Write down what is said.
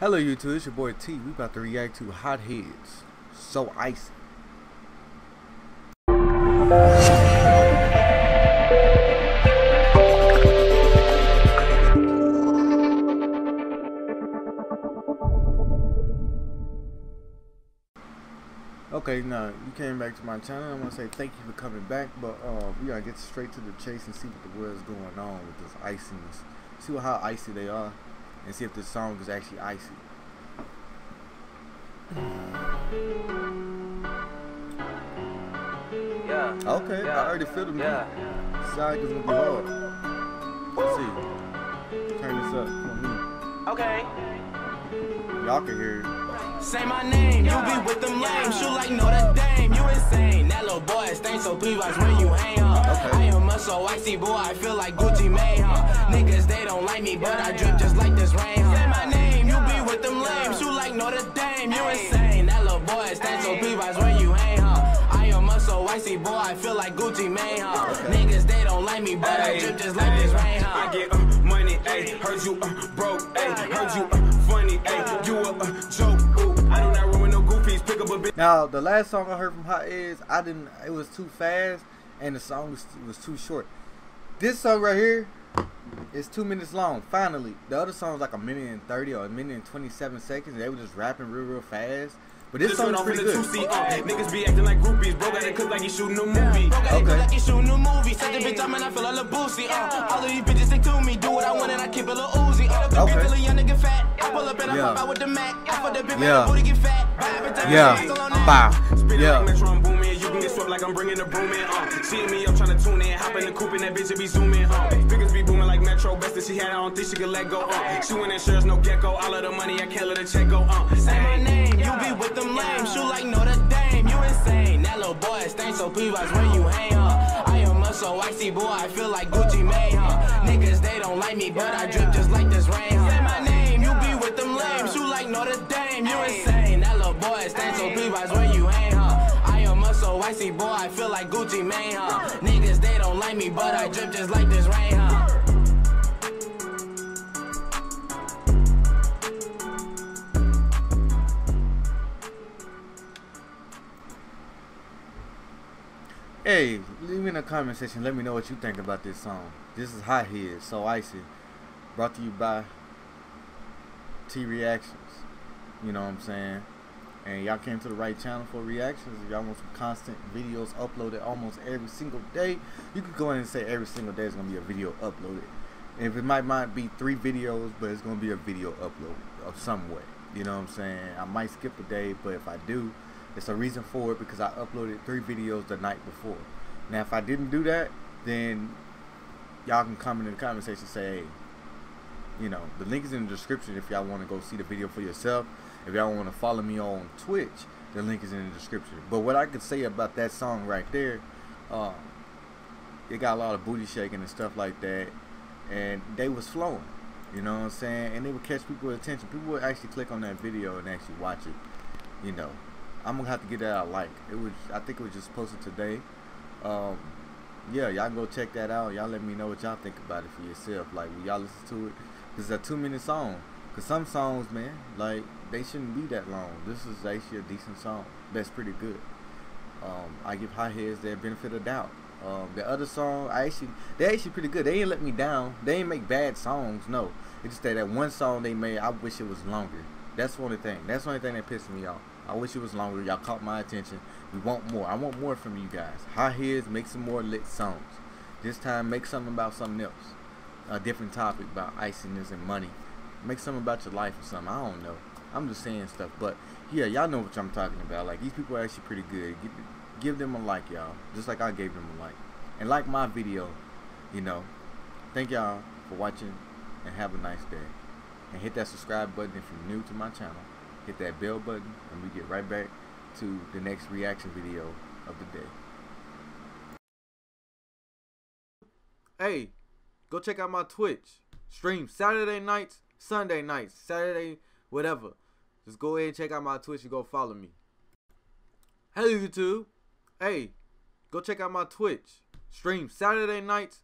Hello YouTube, it's your boy T. We about to react to Hott Headzz. So icy. Okay, now you came back to my channel. I want to say thank you for coming back, but uh, we gotta get straight to the chase and see what the world's going on with this iciness. See how icy they are, and see if this song is actually icy. Yeah. Okay, Yeah. I already feel the beat. Yeah. Sound like it's gonna be hard. Let's see. Turn this up for me. Okay. Y'all can hear it. Say my name, you be with them lame, shoot like Notre Dame, you insane. That little boy stain so please watch when you hang huh? Okay. I am so icy boy, I feel like Gucci Mane, huh? Niggas they don't like me, but I drip just like this rain, huh? Say my name, you be with them lame, shoot like Notre Dame, you insane. That little boy stain so please watch when you hang huh? I am a so icy boy, I feel like Gucci Mane, huh? Niggas they don't like me, but I drip just like this rain, huh? I get uh, money, ayy. Heard you uh, broke, ayy. Heard you uh, funny, ayy. You a uh, joke, ooh. I do not run with no goofies. Pick up a bitch. Now, the last song I heard from Hott Headzz, I didn't. It was too fast, and the song was was too short. This song right here is two minutes long. Finally, the other song was like a minute and thirty or a minute and twenty seven seconds. They were just rapping real, real fast. But this This song is pretty good. two seat. Uh, niggas be acting like groupies. Bro got it cook like he shooting a movie. Bro, got it Okay. feel like you shooting a movie. Set the bitch up and I feel all the boozy. Uh, all of these bitches stick to me. Do what I want and I keep a little Uzi. Uh, the Okay. bitch a young nigga fat. I pull up and I Yeah. pop out with the Mac. I for the bitch, Yeah. man, booty get fat. Buy every time Yeah, I still on that. bow. Spit Yeah. Like Metro, I'm booming. You can get swept like I'm bringing the broom in. Uh, see me up trying to tune in. Hop in the coupe and that bitch it be zooming. Uh, figures be booming like Metro. Best that she had, I don't think she could let go. Uh, she went insurance, no gecko. All of the money, I can't let her check go. Uh, Say my name, you be with them lame. Shoot like Notre Dame, you insane. That little boy stain so please watch when you hang, huh? I am a so icy boy, I feel like Gucci Mane, huh? Niggas, they don't like me, but I drip just like this rain, huh? Say my name, you be with them lame. Shoot like Notre Dame, you insane. That little boy stain so please watch when you hang, icy boy, I feel like Gucci Mane, huh? Niggas, they don't like me, but I drip just like this rain, huh? Hey, leave me in the comment section. Let me know what you think about this song. This is Hott Headzz, So Icy. Brought to you by T Reactions. You know what I'm saying? And y'all came to the right channel for reactions. If y'all want some constant videos uploaded almost every single day, you could go in and say every single day is going to be a video uploaded. And if it might might be three videos, but it's going to be a video upload of some way. You know what I'm saying? I might skip a day, but if I do, it's a reason for it because I uploaded three videos the night before. Now, if I didn't do that, then y'all can comment in the and say, hey, you know, the link is in the description if y'all want to go see the video for yourself. If y'all want to follow me on Twitch, the link is in the description. But what I could say about that song right there, uh, it got a lot of booty shaking and stuff like that, and they was flowing. You know what I'm saying? And they would catch people's attention. People would actually click on that video and actually watch it. You know, I'm gonna have to get that a like. It was, I think it was just posted today. Um, yeah, y'all go check that out. Y'all let me know what y'all think about it for yourself. Like, y'all listen to it? This is a two minute song. Cause some songs, man, like they shouldn't be that long. This is actually a decent song. That's pretty good. Um, I give Hott Headzz their benefit of doubt. Um, the other song, I actually, they actually pretty good. They ain't let me down. They ain't make bad songs. No, it's just that that one song they made. I wish it was longer. That's the only thing. That's the only thing that pissed me off. I wish it was longer. Y'all caught my attention. We want more. I want more from you guys. Hott Headzz, make some more lit songs. This time, make something about something else. A different topic about iciness and money. Make something about your life or something. I don't know. I'm just saying stuff. But yeah, y'all know what I'm talking about. Like these people are actually pretty good. Give, give them a like, y'all. Just like I gave them a like. And like my video. You know. Thank y'all for watching and have a nice day. And hit that subscribe button if you're new to my channel. Hit that bell button and we get right back to the next reaction video of the day. Hey, go check out my Twitch. Stream Saturday nights, Sunday nights, Saturday, whatever. Just go ahead and check out my Twitch and go follow me. Hello YouTube. Hey, go check out my Twitch. Stream Saturday nights,